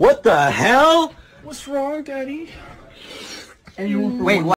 What the hell? What's wrong, Daddy? Wait, what?